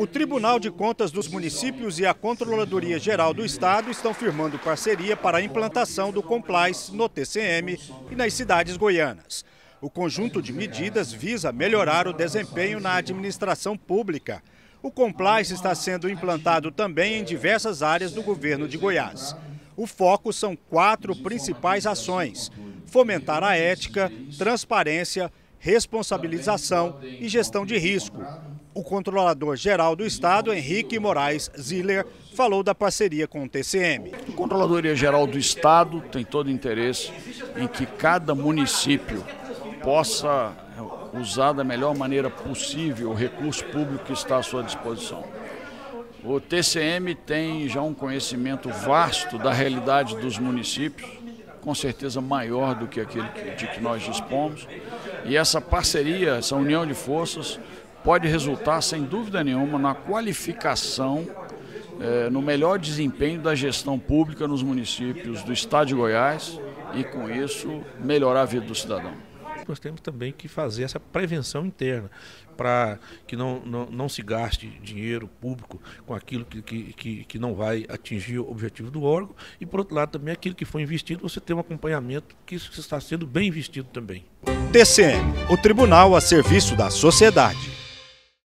O Tribunal de Contas dos Municípios e a Controladoria Geral do Estado estão firmando parceria para a implantação do Complice no TCM e nas cidades goianas. O conjunto de medidas visa melhorar o desempenho na administração pública. O Complice está sendo implantado também em diversas áreas do governo de Goiás. O foco são quatro principais ações: fomentar a ética, transparência, responsabilização e gestão de risco. O controlador geral do Estado, Henrique Moraes Ziller, falou da parceria com o TCM. A Controladoria Geral do Estado tem todo interesse em que cada município possa usar da melhor maneira possível o recurso público que está à sua disposição. O TCM tem já um conhecimento vasto da realidade dos municípios, com certeza maior do que aquele de que nós dispomos. E essa parceria, essa união de forças, pode resultar, sem dúvida nenhuma, na qualificação, eh, no melhor desempenho da gestão pública nos municípios do estado de Goiás e, com isso, melhorar a vida do cidadão nós temos também que fazer essa prevenção interna para que não, não, não se gaste dinheiro público com aquilo que, que, que não vai atingir o objetivo do órgão e, por outro lado, também aquilo que foi investido, você tem um acompanhamento que está sendo bem investido também. TCM, o Tribunal a Serviço da Sociedade.